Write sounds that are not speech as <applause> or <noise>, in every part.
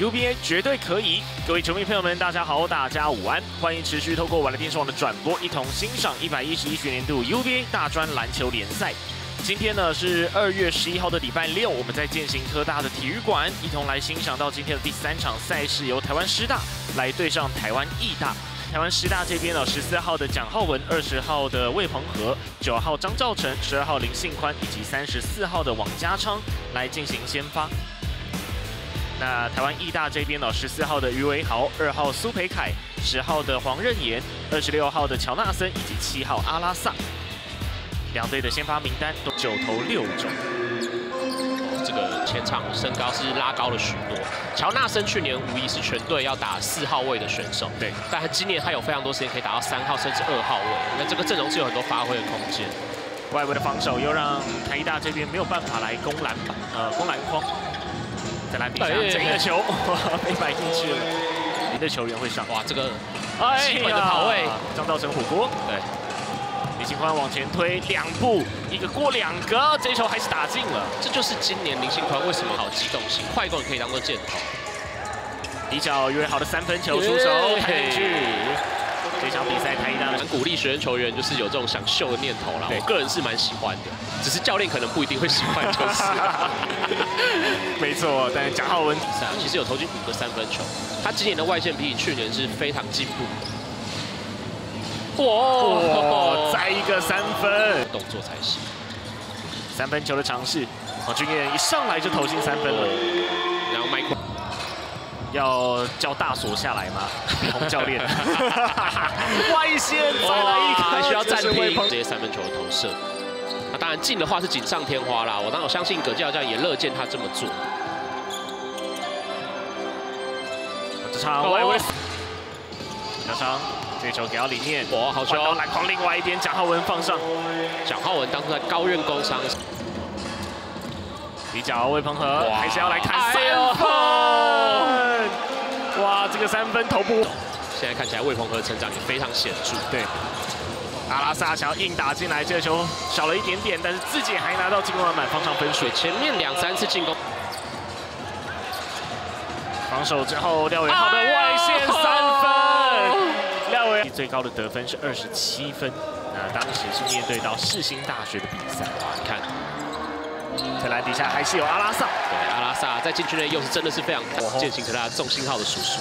UBA 绝对可以！各位球迷朋友们，大家好，大家午安，欢迎持续透过我的电视网的转播，一同欣赏一百一十一学年度 UBA 大专篮球联赛。今天呢是二月十一号的礼拜六，我们在建行科大的体育馆，一同来欣赏到今天的第三场赛事，由台湾师大来对上台湾艺大。台湾师大这边呢，十四号的蒋浩文，二十号的魏鹏和，九号张兆成，十二号林信宽，以及三十四号的王家昌来进行先发。那台湾义大这边呢，十四号的于维豪，二号苏培凯，十号的黄任言，二十六号的乔纳森，以及七号阿拉萨。两队的先发名单都九投六中。这个前场身高是拉高了许多。乔纳森去年无疑是全队要打四号位的选手，对。但他今年他有非常多时间可以打到三号甚至二号位，那这个阵容是有很多发挥的空间。外围的防守又让台艺大这边没有办法来攻篮板，呃，攻篮筐。在篮底下这一个球 <laughs> 被摆进去了，您的球员会上。哇，这个基本的跑位，张道成火锅。对。林信宽往前推两步，一个过两个，这球还是打进了。这就是今年林信宽为什么好机动性，快攻可以当做箭头。底角约好的三分球出手，进去。这场比赛，台一大蛮鼓励学生球员，就是有这种想秀的念头啦。我个人是蛮喜欢的，只是教练可能不一定会喜欢，就是。<laughs> 没错，但是蒋浩文其实有投进五个三分球，他今年的外线比去年是非常进步。哇！再一个三分动作才行。三分球的尝试，王俊彦一上来就投进三分了。要叫大锁下来吗？<laughs> 洪教练。外线再来一颗，还需要暂停这些三分球的投射。那当然进的话是锦上添花啦。我当然相信葛教练也乐见他这么做。这场外围，小长。这球给到里面，哇，好球！篮筐另外一边，蒋浩文放上。蒋浩文当初在高院工伤，比较魏鹏和还是要来看三分。哇，这个三分头部，现在看起来魏鹏和成长也非常显著。对，阿拉萨想要硬打进来，这个球少了一点点，但是自己还拿到进攻篮板，方上分水。前面两三次进攻，防守之后，廖伟浩的外线三分。廖伟最高的得分是二十七分，那当时是面对到世新大学的比赛。你看，在篮底下还是有阿拉萨。对，阿拉萨在禁区内又是真的是非常践行着他重信号的叔叔，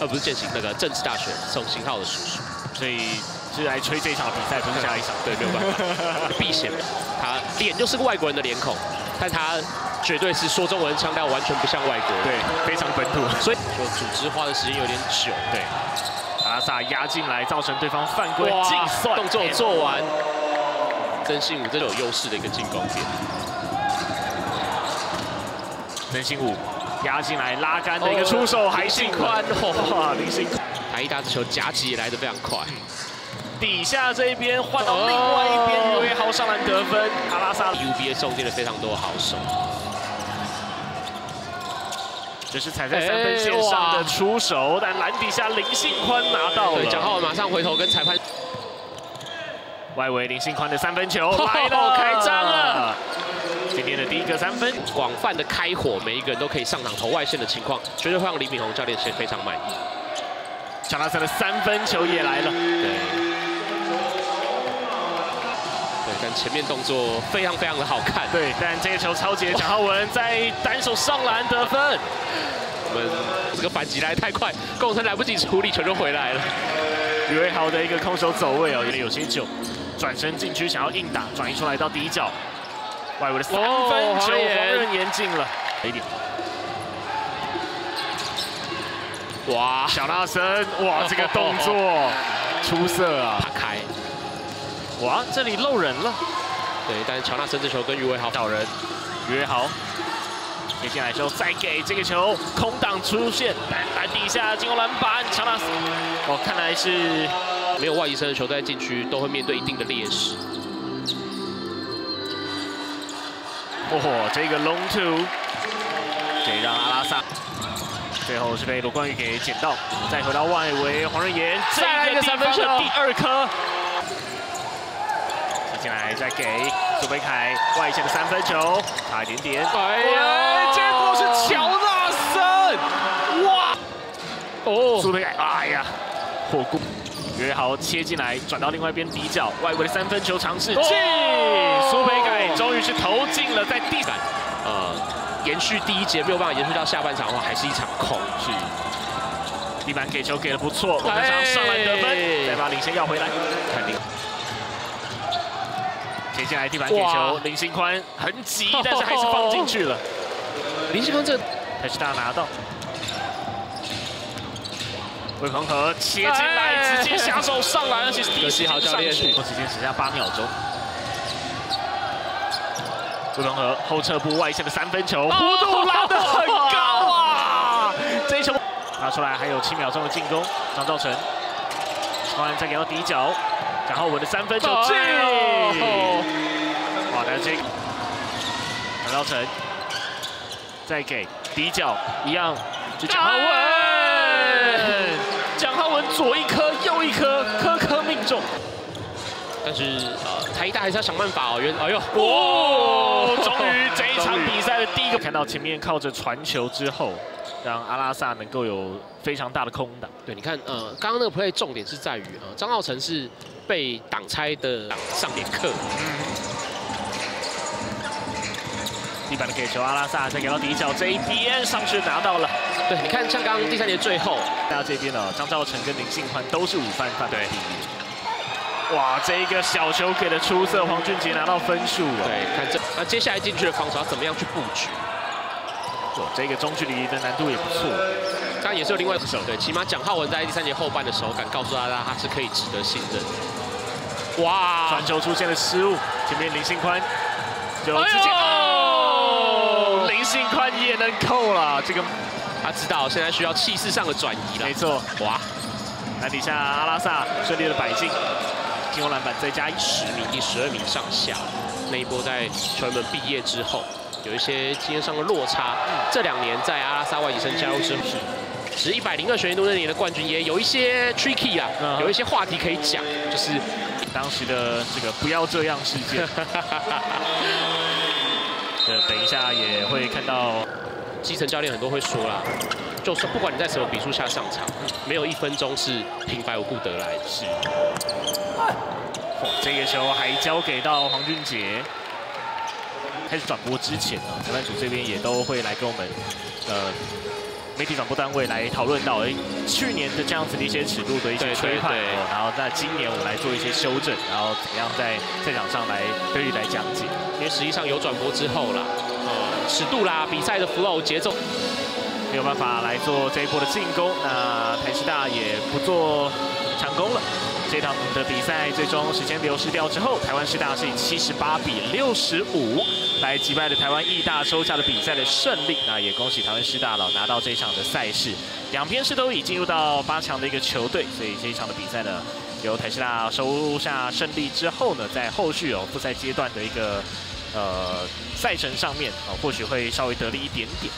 而不是践行那个政治大学重信号的叔叔。所以是来吹这场比赛，不是下一场。对，没有办法，<laughs> 避嫌。他脸就是个外国人的脸孔，但他。绝对是说中文腔调完全不像外国，对，非常本土，所以就组织花的时间有点久，对。阿拉萨压进来，造成对方犯规，计算动作做完，曾信武这有优势的一个进攻点。曾信武压进来拉杆的一个出手，还信宽，哇，林信宽，台一大这球夹击也来得非常快。底下这一边换到另外一边，因为豪上篮得分，阿拉萨 UBA 送进了非常多好手。这是踩在三分线上的出手，但篮底下林信宽拿到了。蒋浩文马上回头跟裁判。外围林信宽的三分球 <laughs> 来了，开张了。今天的第一个三分，广泛的开火，每一个人都可以上场投外线的情况，绝对会让李敏宏教练是非常满意。乔纳森的三分球也来了。对。但前面动作非常非常的好看，对，但这个球超级蒋浩文在单手上篮得分，我们这个反击来太快，共生来不及处理，球就回来了。余伟豪的一个空手走位哦，有点有些久，转身禁区想要硬打，转移出来到底角，外围的三分球，黄任言进了，一点。哇，小纳森，哇，<laughs> 这个动作出色啊，打开。哇，这里漏人了。对，但是乔纳森这球跟余伟豪找人，余伟豪接进来之后再给这个球，空档出现，篮底下进攻篮板，乔纳森。哦，看来是没有外移身的球队进去都会面对一定的劣势。哦，这个 long two，这让阿拉萨最后是被罗冠宇给捡到，再回到外围，黄润岩再一个三分球，第二颗。进来再给苏北凯外线的三分球，差一点点。哎呀，这波是乔纳森，哇！哦，苏北凯，哎呀，火攻。约豪切进来，转到另外一边底角，外围的三分球尝试进，苏培凯终于是投进了，在地板，呃，延续第一节没有办法延续到下半场的话，还是一场空。是，地板给球给的不错，我们上上来得分，再把领先要回来，肯定。接下来地板给球，林心宽很急，但是还是放进去了。<laughs> 林心宽这还是大拿到。魏鹏和切进来，直接下手上篮，而且是第七号教练。时间只剩下八秒钟。魏鹏和后撤步外线的三分球，弧度拉得很高啊！这一球拿出来，还有七秒钟的进攻。张兆成，突然再给到底角，然后我的三分球进。哇，来这个张兆成，再给底角，一样就蒋浩文。蒋浩文左一颗，右一颗，颗颗命中。但是呃，台大还是要想办法哦。原哎呦，哦，终于 <laughs> 这一场比赛的第一个看到前面靠着传球之后，让阿拉萨能够有非常大的空档。对，你看，呃，刚刚那个 play 重点是在于呃，张浩成是被挡拆的上点课。地板的给球，阿拉萨再给到底角这一边上去拿到了。对，你看像刚刚第三节最后，大家这边呢，张兆成跟林信宽都是五犯犯对第一。哇，这一个小球给的出色，黄俊杰拿到分数。对，看这那接下来进去的防守要怎么样去布局？哇，这个中距离的难度也不错。刚刚也是有另外一手，对，起码蒋浩文在第三节后半的手感告诉大家他是可以值得信任。哇，传球出现了失误，前面林信宽就直接哦，林信宽也能扣了这个。他知道现在需要气势上的转移了。没错，哇！那底下阿拉萨顺利的摆进，进攻篮板再加十米，第十二名上下。那一波在球员们毕业之后，有一些经验上的落差。这两年在阿拉萨外籍生加入之后，是一百零二学年度那年的冠军，也有一些 tricky 啊，有一些话题可以讲，就是当时的这个不要这样事件。<laughs> 呃，等一下也会看到。基层教练很多会说啦，就是不管你在什么比数下上场，没有一分钟是平白无故得来的。是。这个球还交给到黄俊杰。开始转播之前呢，裁判组这边也都会来跟我们，呃，媒体转播单位来讨论到，哎，去年的这样子的一些尺度的一些吹判，然后那今年我们来做一些修正，然后怎么样在赛场上来对于来讲解。因为实际上有转播之后啦。呃尺度啦，比赛的 flow 节奏没有办法来做这一波的进攻，那台师大也不做抢攻了。这场的比赛最终时间流失掉之后，台湾师大是以七十八比六十五来击败了台湾艺大，收下了比赛的胜利。那也恭喜台湾师大了拿到这场的赛事，两边是都已进入到八强的一个球队，所以这一场的比赛呢，由台师大收下胜利之后呢，在后续有复赛阶段的一个。呃，赛程上面啊，或许会稍微得力一点点。